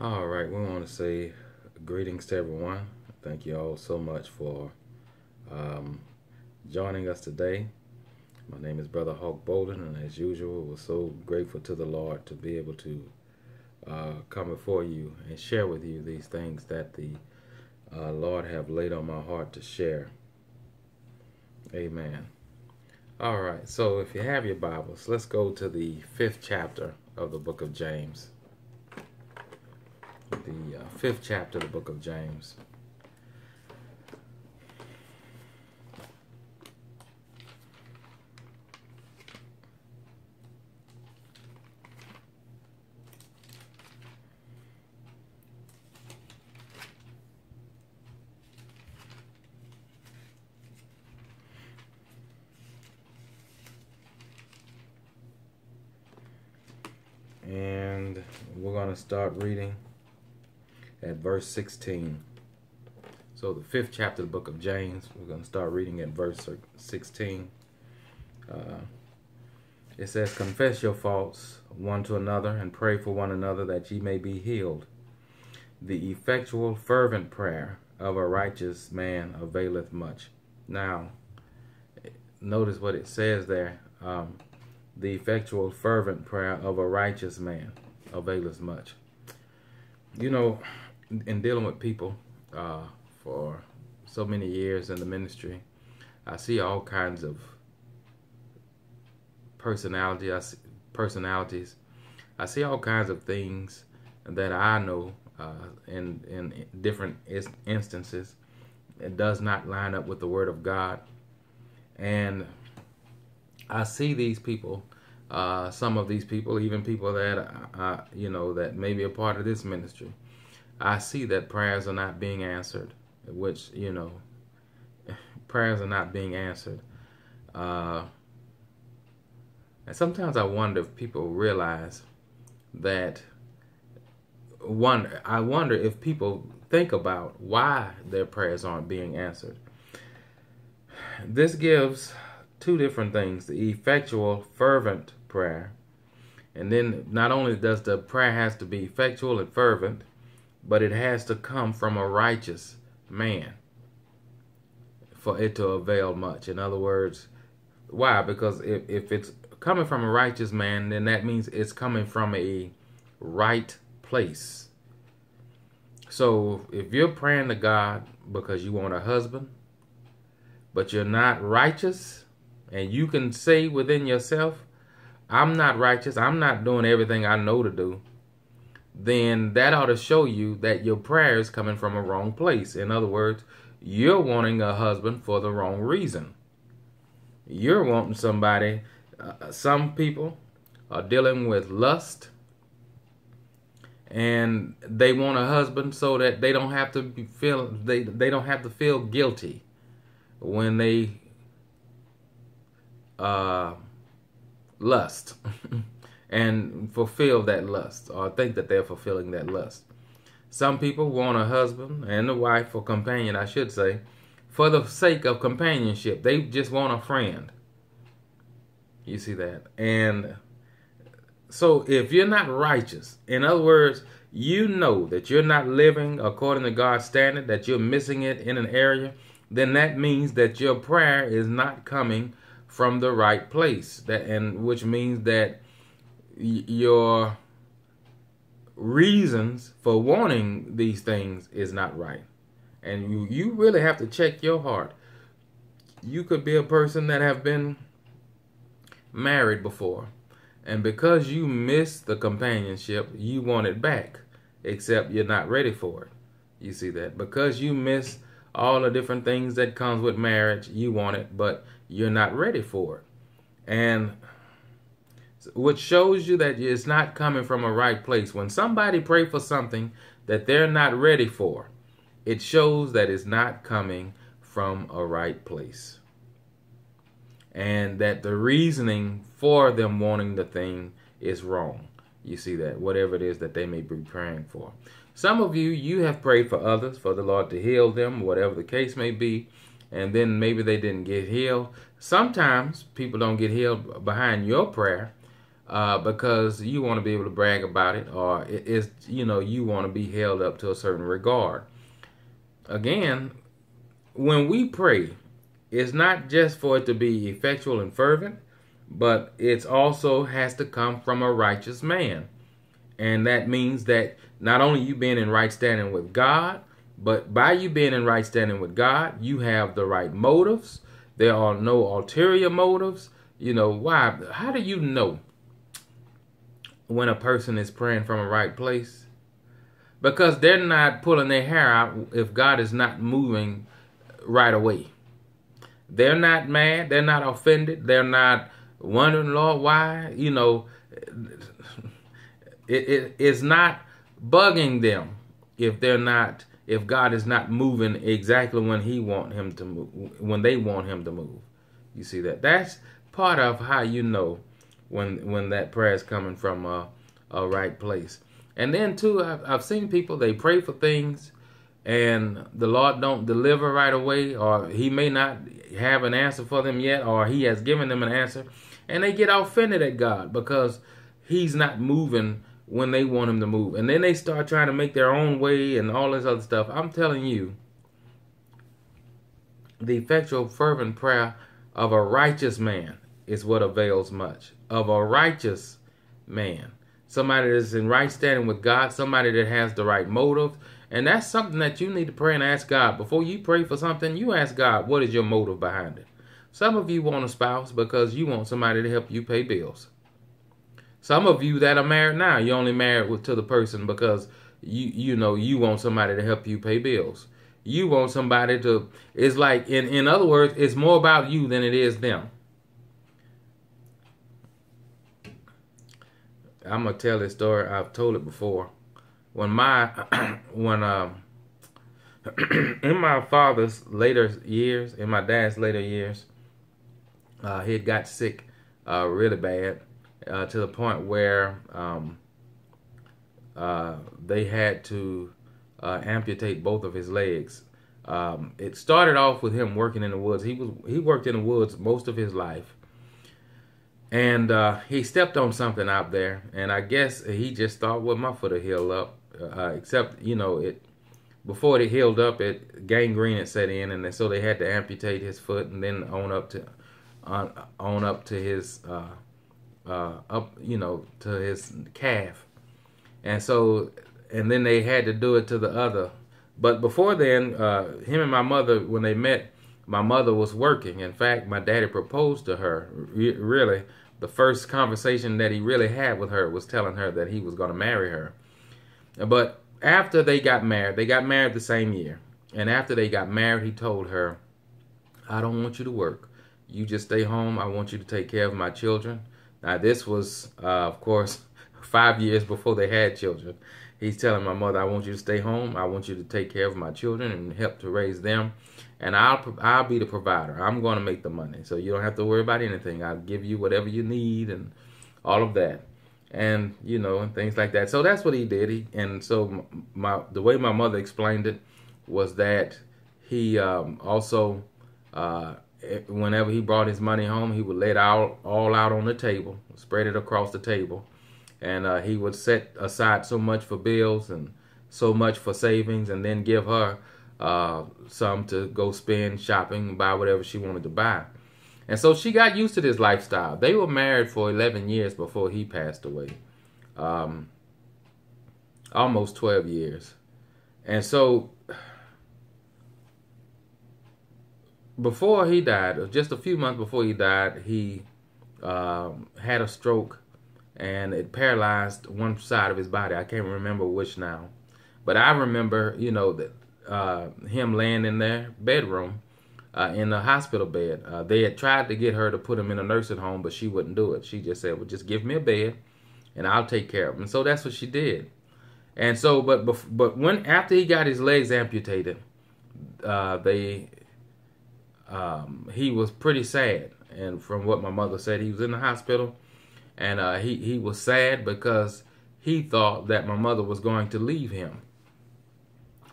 All right, we want to say greetings to everyone. Thank you all so much for um, joining us today. My name is Brother Hawk Bolden, and as usual, we're so grateful to the Lord to be able to uh, come before you and share with you these things that the uh, Lord have laid on my heart to share. Amen. All right, so if you have your Bibles, let's go to the fifth chapter of the book of James the uh, fifth chapter of the book of James. And we're going to start reading at verse 16. So the fifth chapter of the book of James, we're going to start reading at verse 16. Uh, it says, Confess your faults one to another and pray for one another that ye may be healed. The effectual fervent prayer of a righteous man availeth much. Now, notice what it says there. Um, the effectual fervent prayer of a righteous man availeth much. You know, in dealing with people uh, for so many years in the ministry, I see all kinds of personality. I see personalities. I see all kinds of things that I know uh, in in different instances. It does not line up with the Word of God, and I see these people. Uh, some of these people, even people that uh, you know that may be a part of this ministry, I see that prayers are not being answered, which, you know, prayers are not being answered. Uh, and sometimes I wonder if people realize that wonder I wonder if people think about why their prayers aren't being answered. This gives two different things, the effectual fervent prayer. And then not only does the prayer has to be effectual and fervent, but it has to come from a righteous man for it to avail much. In other words, why? Because if, if it's coming from a righteous man, then that means it's coming from a right place. So if you're praying to God because you want a husband, but you're not righteous, and you can say within yourself, I'm not righteous, I'm not doing everything I know to do, then that ought to show you that your prayer is coming from a wrong place. In other words, you're wanting a husband for the wrong reason. You're wanting somebody, uh, some people are dealing with lust and they want a husband so that they don't have to feel they they don't have to feel guilty when they uh lust and fulfill that lust or think that they're fulfilling that lust. Some people want a husband and a wife or companion, I should say, for the sake of companionship. They just want a friend. You see that? And so if you're not righteous, in other words, you know that you're not living according to God's standard, that you're missing it in an area, then that means that your prayer is not coming from the right place. That and which means that your reasons for wanting these things is not right. And you, you really have to check your heart. You could be a person that have been married before. And because you miss the companionship, you want it back. Except you're not ready for it. You see that? Because you miss all the different things that comes with marriage, you want it, but you're not ready for it. And which shows you that it's not coming from a right place. When somebody pray for something that they're not ready for, it shows that it's not coming from a right place. And that the reasoning for them wanting the thing is wrong. You see that, whatever it is that they may be praying for. Some of you, you have prayed for others, for the Lord to heal them, whatever the case may be, and then maybe they didn't get healed. Sometimes people don't get healed behind your prayer, uh, because you want to be able to brag about it, or it is you know you want to be held up to a certain regard. Again, when we pray, it's not just for it to be effectual and fervent, but it also has to come from a righteous man. And that means that not only you being in right standing with God, but by you being in right standing with God, you have the right motives. There are no ulterior motives. You know, why? How do you know when a person is praying from a right place? Because they're not pulling their hair out if God is not moving right away. They're not mad. They're not offended. They're not wondering, Lord, why? You know, it, it is not bugging them if they're not if God is not moving exactly when he want him to move when they want him to move. You see that? That's part of how you know when when that prayer is coming from a, a right place. And then too, I've, I've seen people they pray for things and the Lord don't deliver right away, or He may not have an answer for them yet, or He has given them an answer, and they get offended at God because He's not moving when they want Him to move, and then they start trying to make their own way and all this other stuff. I'm telling you, the effectual, fervent prayer of a righteous man is what avails much. Of a righteous man, somebody that's in right standing with God, somebody that has the right motive and that's something that you need to pray and ask God. Before you pray for something, you ask God, what is your motive behind it? Some of you want a spouse because you want somebody to help you pay bills. Some of you that are married now, you only married with, to the person because you you know you want somebody to help you pay bills. You want somebody to it's like in in other words, it's more about you than it is them. I'm gonna tell this story. I've told it before when my when um in my father's later years, in my dad's later years, uh, he had got sick uh, really bad uh, to the point where um, uh, they had to uh, amputate both of his legs. Um, it started off with him working in the woods. He was he worked in the woods most of his life, and uh, he stepped on something out there, and I guess he just thought, "Well, my foot will heal up." uh, except you know it before it healed up, it gangrene had set in, and so they had to amputate his foot and then on up to on, up to his uh, uh, up you know to his calf, and so and then they had to do it to the other. But before then, uh, him and my mother, when they met, my mother was working. In fact, my daddy proposed to her. Re- really, the first conversation that he really had with her was telling her that he was going to marry her but after they got married, they got married the same year. And after they got married, he told her, I don't want you to work. You just stay home. I want you to take care of my children. Now, this was, uh, of course, five years before they had children. He's telling my mother, I want you to stay home. I want you to take care of my children and help to raise them. And I'll, I'll be the provider. I'm going to make the money. So you don't have to worry about anything. I'll give you whatever you need and all of that and you know and things like that so that's what he did he and so my the way my mother explained it was that he um, also uh, whenever he brought his money home he would lay it all, all out on the table spread it across the table and uh, he would set aside so much for bills and so much for savings and then give her uh, some to go spend shopping buy whatever she wanted to buy and so she got used to this lifestyle. They were married for 11 years before he passed away. Um, almost 12 years. And so before he died, just a few months before he died, he um, had a stroke and it paralyzed one side of his body. I can't remember which now. But I remember, you know, that uh, him laying in their bedroom uh, in the hospital bed. Uh, they had tried to get her to put him in a nursing home, but she wouldn't do it. She just said, "Well, just give me a bed, and I'll take care of him." And so that's what she did. And so, but but when after he got his legs amputated, uh, they um, he was pretty sad. And from what my mother said, he was in the hospital, and uh, he he was sad because he thought that my mother was going to leave him.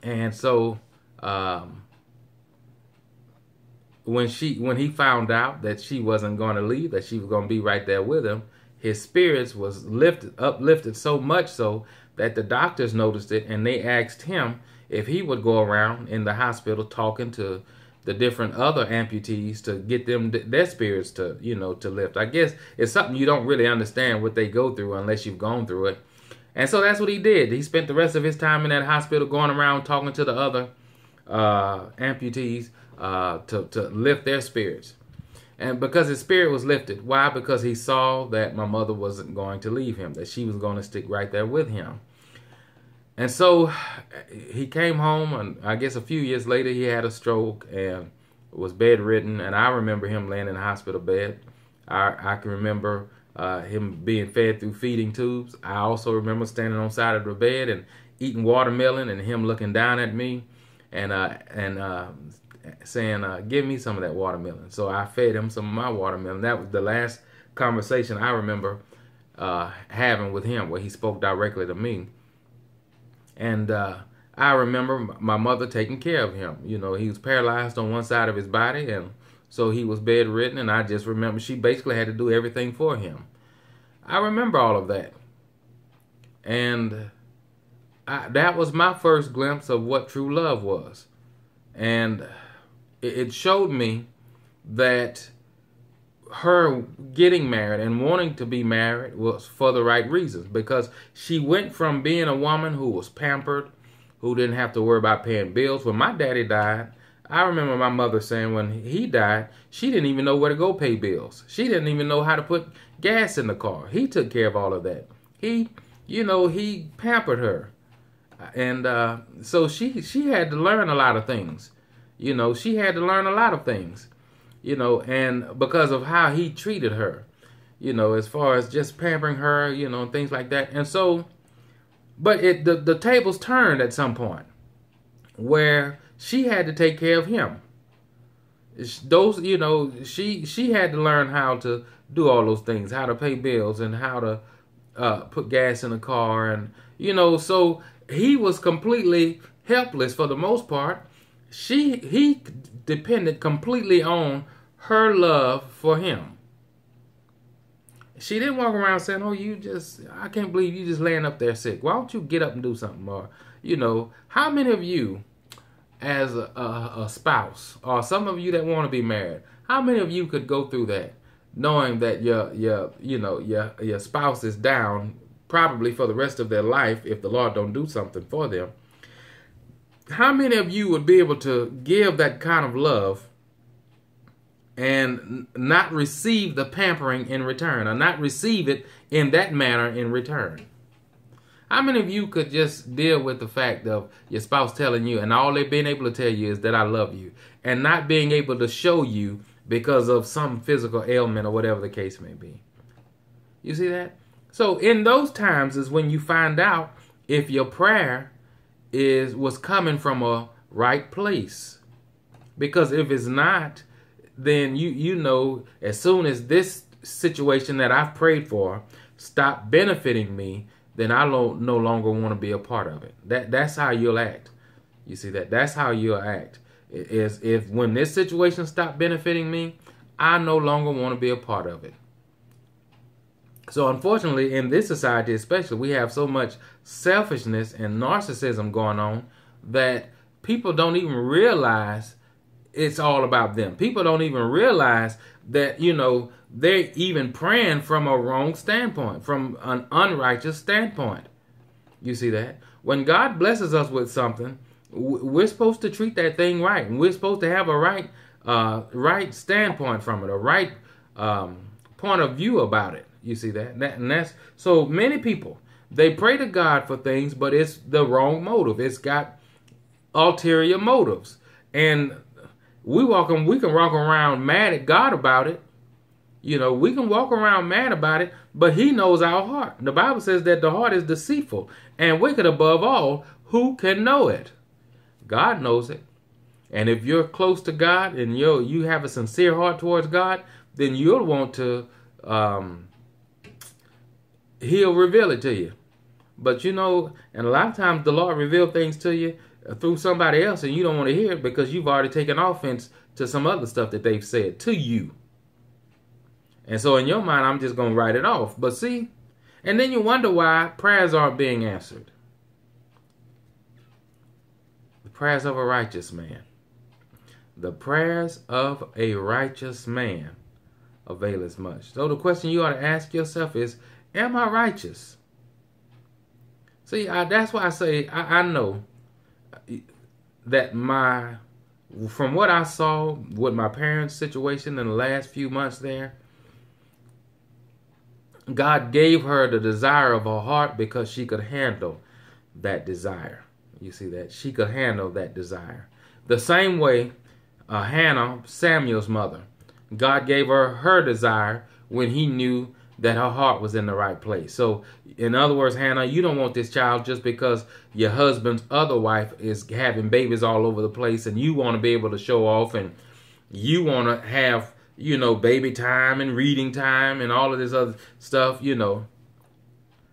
And so. Um, when she when he found out that she wasn't going to leave, that she was going to be right there with him, his spirits was lifted uplifted so much so that the doctors noticed it and they asked him if he would go around in the hospital talking to the different other amputees to get them their spirits to you know to lift. I guess it's something you don't really understand what they go through unless you've gone through it. And so that's what he did. He spent the rest of his time in that hospital going around talking to the other uh, amputees uh, to to lift their spirits. And because his spirit was lifted, why? Because he saw that my mother wasn't going to leave him, that she was going to stick right there with him. And so he came home, and I guess a few years later, he had a stroke and was bedridden. And I remember him laying in a hospital bed. I, I can remember uh, him being fed through feeding tubes. I also remember standing on side of the bed and eating watermelon, and him looking down at me, and uh, and uh, saying, uh, "Give me some of that watermelon." So I fed him some of my watermelon. That was the last conversation I remember uh, having with him, where he spoke directly to me. And I remember my mother taking care of him. You know, he was paralyzed on one side of his body, and so he was bedridden. And I just remember she basically had to do everything for him. I remember all of that. And I, that was my first glimpse of what true love was. And it showed me that her getting married and wanting to be married was for the right reasons because she went from being a woman who was pampered, who didn't have to worry about paying bills. When my daddy died, I remember my mother saying when he died, she didn't even know where to go pay bills. She didn't even know how to put gas in the car. He took care of all of that. He, you know, he pampered her. And uh, so she she had to learn a lot of things. You know, she had to learn a lot of things you know, and because of how he treated her, you know, as far as just pampering her, you know, and things like that. And so, but it the, the tables turned at some point where she had to take care of him. Those, you know, she she had to learn how to do all those things, how to pay bills and how to uh, put gas in a car, and you know, so he was completely helpless for the most part. She he depended completely on her love for him. She didn't walk around saying, "Oh, you just I can't believe you just laying up there sick. Why don't you get up and do something?" Or, you know, how many of you, as a, a, a spouse, or some of you that want to be married, how many of you could go through that, knowing that your your you know your your spouse is down probably for the rest of their life if the Lord don't do something for them? how many of you would be able to give that kind of love and not receive the pampering in return or not receive it in that manner in return? How many of you could just deal with the fact of your spouse telling you, and all they've been able to tell you is that I love you, and not being able to show you because of some physical ailment or whatever the case may be? You see that? So, in those times is when you find out if your prayer is was coming from a right place. Because if it's not, then you you know as soon as this situation that I've prayed for stop benefiting me, then I no, no longer want to be a part of it. That that's how you'll act. You see that? That's how you'll act. Is if when this situation stop benefiting me, I no longer want to be a part of it. So unfortunately, in this society especially, we have so much selfishness and narcissism going on that people don't even realize it's all about them. People don't even realize that, you know, they're even praying from a wrong standpoint, from an unrighteous standpoint. You see that? When God blesses us with something, we're supposed to treat that thing right. And we're supposed to have a right uh, right standpoint from it, a right um, point of view about it. You see that? that and that's so many people they pray to God for things, but it's the wrong motive. It's got ulterior motives, and we walk we can walk around mad at God about it. You know, we can walk around mad about it, but He knows our heart. The Bible says that the heart is deceitful and wicked above all. Who can know it? God knows it. And if you're close to God and you you have a sincere heart towards God, then you'll want to um, he'll reveal it to you. But you know, and a lot of times the Lord reveal things to you through somebody else, and you don't want to hear it because you've already taken offense to some other stuff that they've said to you. And so in your mind, I'm just going to write it off. But see, and then you wonder why prayers aren't being answered. The prayers of a righteous man. The prayers of a righteous man avail as much. So the question you ought to ask yourself is, am I righteous? See, I, that's why I say I, I know that my from what I saw with my parents' situation in the last few months there, God gave her the desire of her heart because she could handle that desire. You see that? She could handle that desire. The same way uh, Hannah, Samuel's mother, God gave her her desire when he knew that her heart was in the right place. So, in other words, Hannah, you don't want this child just because your husband's other wife is having babies all over the place and you want to be able to show off and you want to have, you know, baby time and reading time and all of this other stuff, you know.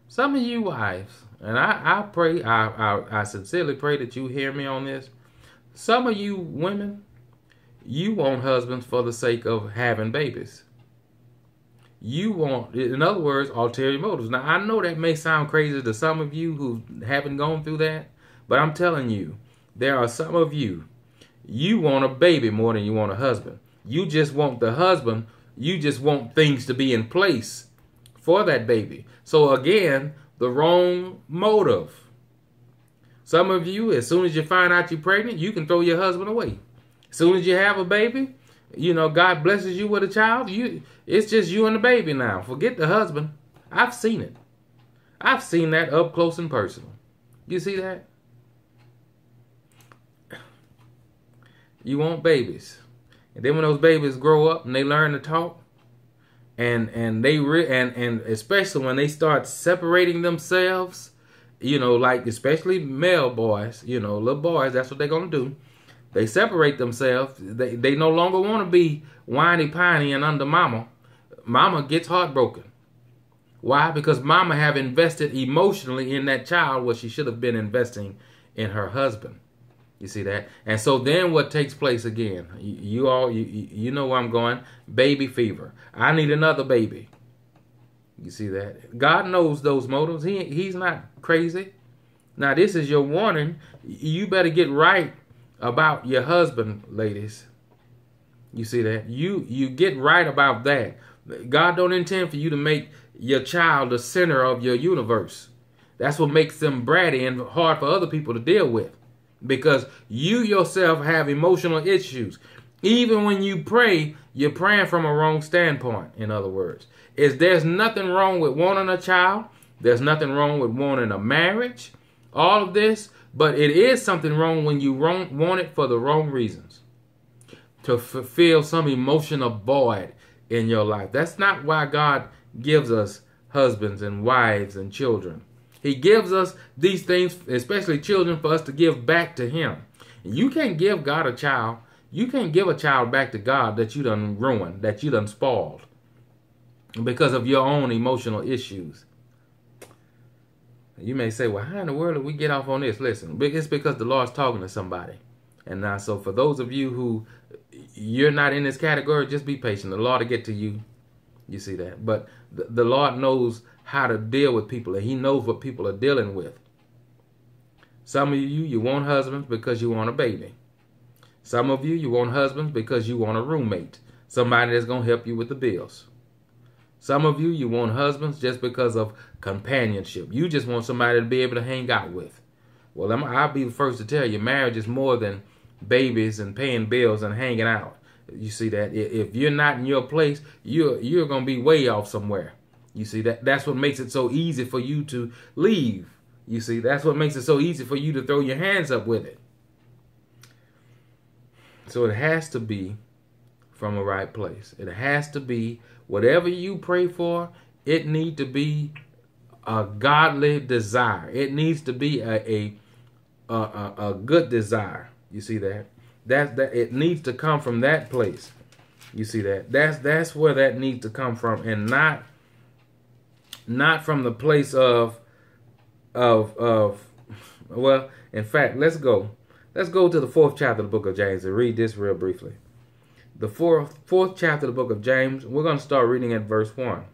Some of you wives, and I, I pray, I, I, I sincerely pray that you hear me on this. Some of you women, you want husbands for the sake of having babies. You want, in other words, ulterior motives. Now, I know that may sound crazy to some of you who haven't gone through that, but I'm telling you, there are some of you, you want a baby more than you want a husband. You just want the husband, you just want things to be in place for that baby. So, again, the wrong motive. Some of you, as soon as you find out you're pregnant, you can throw your husband away. As soon as you have a baby, you know, God blesses you with a child, you it's just you and the baby now. Forget the husband. I've seen it. I've seen that up close and personal. You see that? You want babies. And then when those babies grow up and they learn to talk, and and they re- and and especially when they start separating themselves, you know, like especially male boys, you know, little boys, that's what they're gonna do they separate themselves. They they no longer want to be whiny piney and under mama. Mama gets heartbroken. Why? Because mama have invested emotionally in that child what she should have been investing in her husband. You see that? And so then what takes place again? You, you all you you know where I'm going. Baby fever. I need another baby. You see that? God knows those motives. He he's not crazy. Now this is your warning. You better get right about your husband, ladies. You see that? You you get right about that. God don't intend for you to make your child the center of your universe. That's what makes them bratty and hard for other people to deal with. Because you yourself have emotional issues. Even when you pray, you're praying from a wrong standpoint, in other words. Is there's nothing wrong with wanting a child. There's nothing wrong with wanting a marriage. All of this but it is something wrong when you want it for the wrong reasons. To fulfill some emotional void in your life. That's not why God gives us husbands and wives and children. He gives us these things, especially children, for us to give back to Him. You can't give God a child. You can't give a child back to God that you done ruined, that you done spoiled because of your own emotional issues. You may say, well, how in the world did we get off on this? Listen, it's because the Lord's talking to somebody. And now, so for those of you who you're not in this category, just be patient. The Lord will get to you. You see that? But the, the Lord knows how to deal with people, and He knows what people are dealing with. Some of you, you want husbands because you want a baby. Some of you, you want husbands because you want a roommate, somebody that's going to help you with the bills. Some of you, you want husbands just because of companionship. You just want somebody to be able to hang out with. Well, i will be the first to tell you, marriage is more than babies and paying bills and hanging out. You see that? If you're not in your place, you're you're gonna be way off somewhere. You see that? That's what makes it so easy for you to leave. You see, that's what makes it so easy for you to throw your hands up with it. So it has to be from a right place. It has to be whatever you pray for, it need to be a godly desire. It needs to be a a a, a good desire. You see that? That's that it needs to come from that place. You see that? That's that's where that needs to come from and not not from the place of of of well, in fact, let's go. Let's go to the fourth chapter of the book of James and read this real briefly. The fourth, fourth chapter of the book of James. We're going to start reading at verse 1.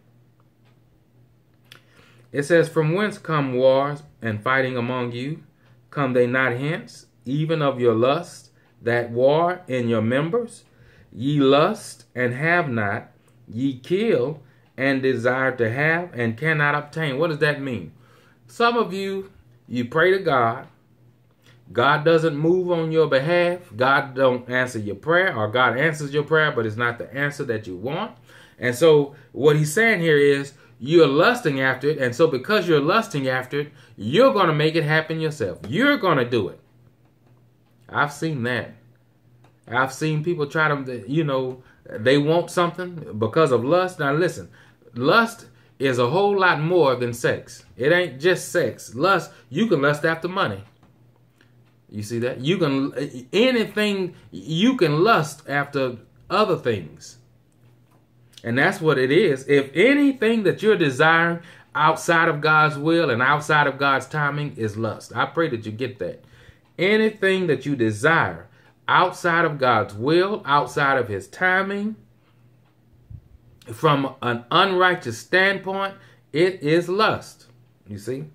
It says, From whence come wars and fighting among you? Come they not hence, even of your lust, that war in your members? Ye lust and have not, ye kill and desire to have and cannot obtain. What does that mean? Some of you, you pray to God. God doesn't move on your behalf. God don't answer your prayer, or God answers your prayer, but it's not the answer that you want. And so what he's saying here is you're lusting after it, and so because you're lusting after it, you're going to make it happen yourself. You're going to do it. I've seen that. I've seen people try to, you know, they want something because of lust. Now listen, lust is a whole lot more than sex. It ain't just sex. Lust, you can lust after money. You see that? You can anything you can lust after other things. And that's what it is. If anything that you're desiring outside of God's will and outside of God's timing is lust. I pray that you get that. Anything that you desire outside of God's will, outside of his timing, from an unrighteous standpoint, it is lust. You see?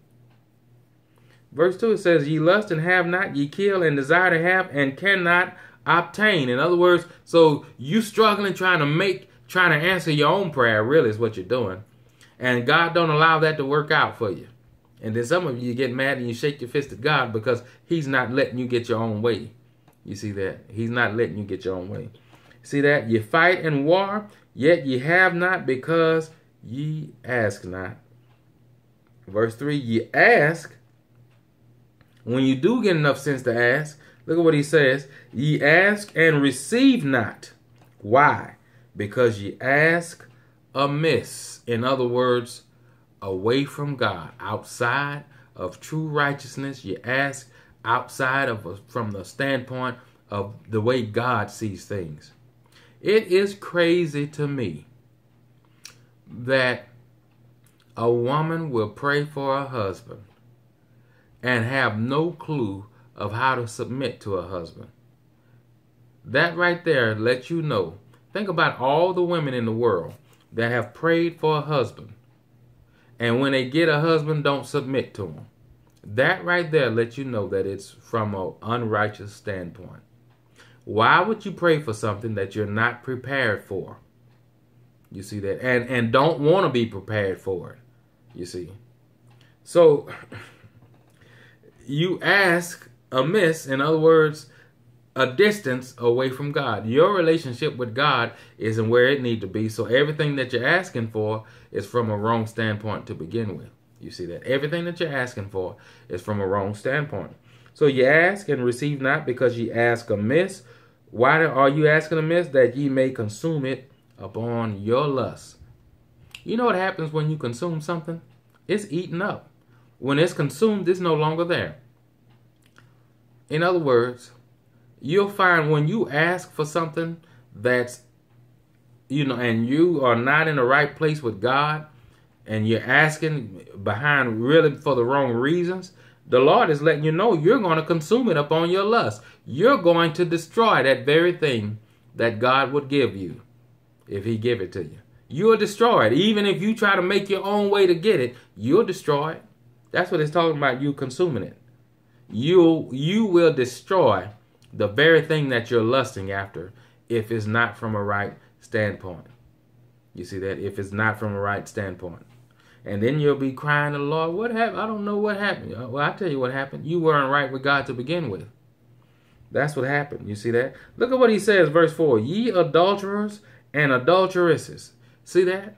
Verse 2 it says, Ye lust and have not, ye kill and desire to have and cannot obtain. In other words, so you struggling trying to make, trying to answer your own prayer, really is what you're doing. And God don't allow that to work out for you. And then some of you get mad and you shake your fist at God because He's not letting you get your own way. You see that? He's not letting you get your own way. See that? You fight and war, yet ye have not because ye ask not. Verse 3 Ye ask. When you do get enough sense to ask, look at what he says. Ye ask and receive not. Why? Because ye ask amiss. In other words, away from God, outside of true righteousness. You ask outside of from the standpoint of the way God sees things. It is crazy to me that a woman will pray for a husband and have no clue of how to submit to a husband. That right there lets you know. Think about all the women in the world that have prayed for a husband and when they get a husband don't submit to him. That right there lets you know that it's from an unrighteous standpoint. Why would you pray for something that you're not prepared for? You see that? And and don't want to be prepared for it. You see. So you ask amiss, in other words, a distance away from God. Your relationship with God isn't where it need to be. So everything that you're asking for is from a wrong standpoint to begin with. You see that? Everything that you're asking for is from a wrong standpoint. So you ask and receive not because ye ask amiss. Why are you asking amiss? That ye may consume it upon your lust. You know what happens when you consume something? It's eaten up. When it's consumed, it's no longer there. In other words, you'll find when you ask for something that's, you know, and you are not in the right place with God, and you're asking behind really for the wrong reasons, the Lord is letting you know you're going to consume it upon your lust. You're going to destroy that very thing that God would give you if He give it to you. You'll destroy it. Even if you try to make your own way to get it, you'll destroy it. That's what it's talking about, you consuming it. You you will destroy the very thing that you're lusting after if it's not from a right standpoint. You see that? If it's not from a right standpoint. And then you'll be crying to the Lord, what happened? I don't know what happened. Uh, well, I tell you what happened. You weren't right with God to begin with. That's what happened. You see that? Look at what he says, verse 4. Ye adulterers and adulteresses. See that?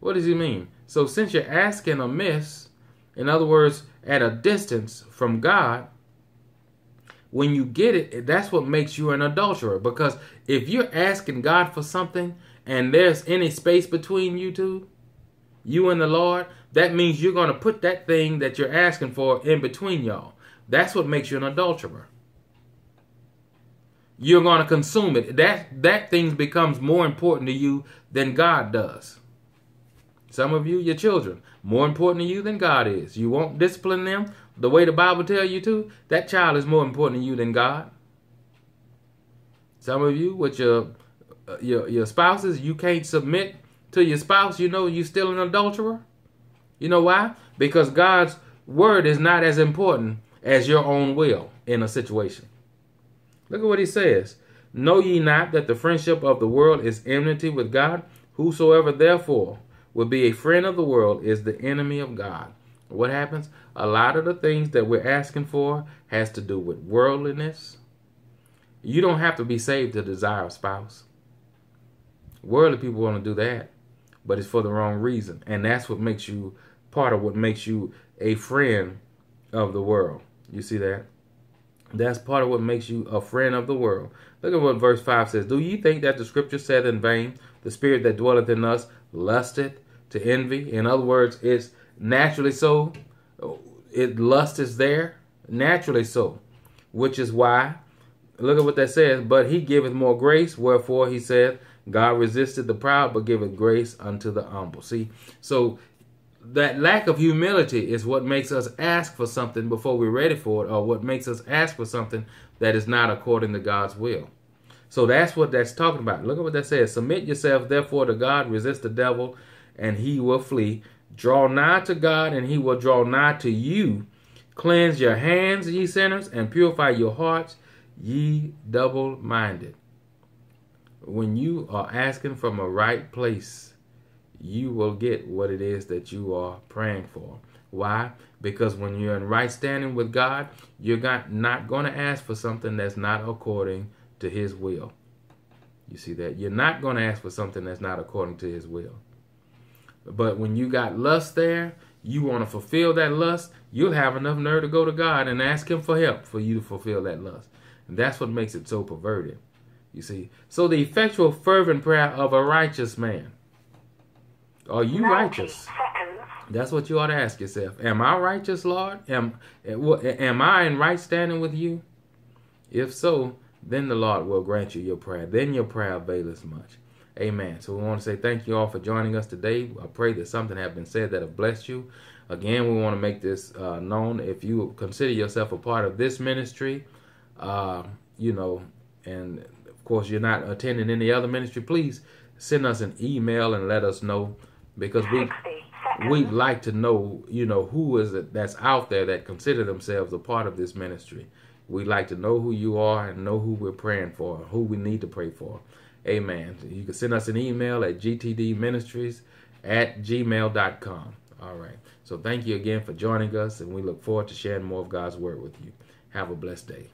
What does he mean? So since you're asking amiss, in other words, at a distance from God, when you get it, that's what makes you an adulterer. Because if you're asking God for something and there's any space between you two, you and the Lord, that means you're going to put that thing that you're asking for in between y'all. That's what makes you an adulterer. You're going to consume it. That that thing becomes more important to you than God does. Some of you, your children, more important to you than God is. You won't discipline them the way the Bible tells you to. That child is more important to you than God. Some of you with your uh, your your spouses, you can't submit to your spouse, you know you're still an adulterer. You know why? Because God's word is not as important as your own will in a situation. Look at what he says. Know ye not that the friendship of the world is enmity with God? Whosoever therefore will be a friend of the world is the enemy of God. What happens? A lot of the things that we're asking for has to do with worldliness. You don't have to be saved to desire a spouse. Worldly people want to do that, but it's for the wrong reason. And that's what makes you part of what makes you a friend of the world. You see that? That's part of what makes you a friend of the world. Look at what verse 5 says. Do ye think that the scripture said in vain, the spirit that dwelleth in us lusteth to envy? In other words, it's naturally so. It lust is there, naturally so. Which is why, look at what that says. But he giveth more grace, wherefore he said, God resisted the proud, but giveth grace unto the humble. See, so that lack of humility is what makes us ask for something before we're ready for it, or what makes us ask for something that is not according to God's will. So that's what that's talking about. Look at what that says. Submit yourself, therefore, to God, resist the devil, and he will flee. Draw nigh to God, and he will draw nigh to you. Cleanse your hands, ye sinners, and purify your hearts, ye double minded. When you are asking from a right place, you will get what it is that you are praying for. Why? Because when you're in right standing with God, you're not, not going to ask for something that's not according to His will. You see that? You're not going to ask for something that's not according to His will. But when you got lust there, you want to fulfill that lust, you'll have enough nerve to go to God and ask Him for help for you to fulfill that lust. And that's what makes it so perverted. You see? So the effectual, fervent prayer of a righteous man are you righteous? That's what you ought to ask yourself. Am I righteous, Lord? Am, eh, eh, am I in right standing with you? If so, then the Lord will grant you your prayer. Then your prayer availeth much. Amen. So we want to say thank you all for joining us today. I pray that something has been said that have blessed you. Again, we want to make this uh, known. If you consider yourself a part of this ministry, uh, you know, and of course you're not attending any other ministry, please send us an email and let us know because we we'd like to know, you know, who is it that's out there that consider themselves a part of this ministry. We'd like to know who you are and know who we're praying for, who we need to pray for. Amen. You can send us an email at gtdministries at gmail.com. All right. So thank you again for joining us, and we look forward to sharing more of God's word with you. Have a blessed day.